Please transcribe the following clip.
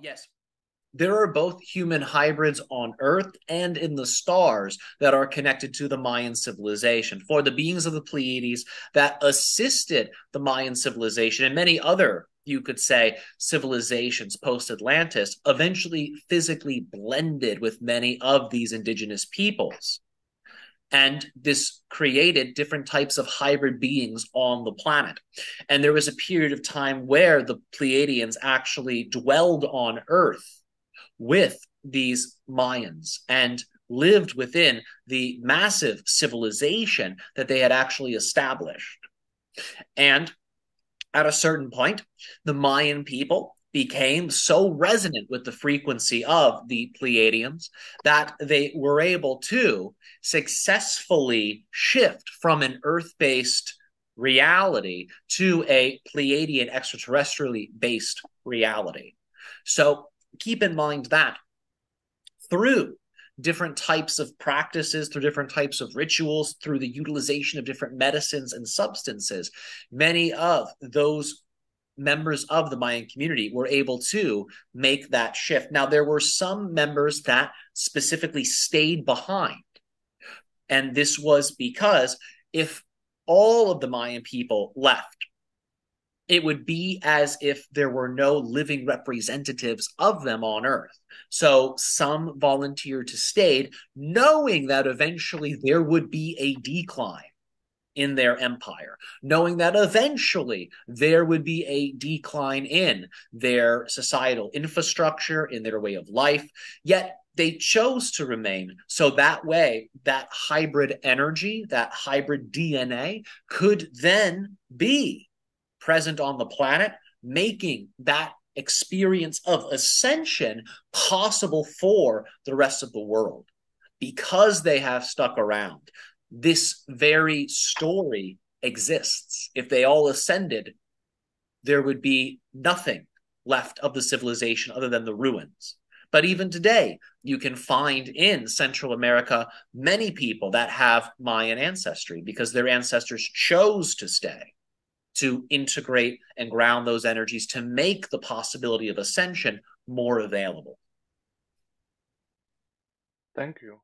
yes. There are both human hybrids on Earth and in the stars that are connected to the Mayan civilization. For the beings of the Pleiades that assisted the Mayan civilization and many other you could say, civilizations post Atlantis eventually physically blended with many of these indigenous peoples. And this created different types of hybrid beings on the planet. And there was a period of time where the Pleiadians actually dwelled on Earth with these Mayans and lived within the massive civilization that they had actually established. And at a certain point, the Mayan people became so resonant with the frequency of the Pleiadians that they were able to successfully shift from an Earth based reality to a Pleiadian extraterrestrially based reality. So keep in mind that through different types of practices, through different types of rituals, through the utilization of different medicines and substances. Many of those members of the Mayan community were able to make that shift. Now, there were some members that specifically stayed behind. And this was because if all of the Mayan people left, it would be as if there were no living representatives of them on earth. So some volunteered to stay, knowing that eventually there would be a decline in their empire, knowing that eventually there would be a decline in their societal infrastructure, in their way of life. Yet they chose to remain. So that way, that hybrid energy, that hybrid DNA could then be present on the planet, making that experience of ascension possible for the rest of the world because they have stuck around. This very story exists. If they all ascended, there would be nothing left of the civilization other than the ruins. But even today, you can find in Central America many people that have Mayan ancestry because their ancestors chose to stay to integrate and ground those energies to make the possibility of ascension more available. Thank you.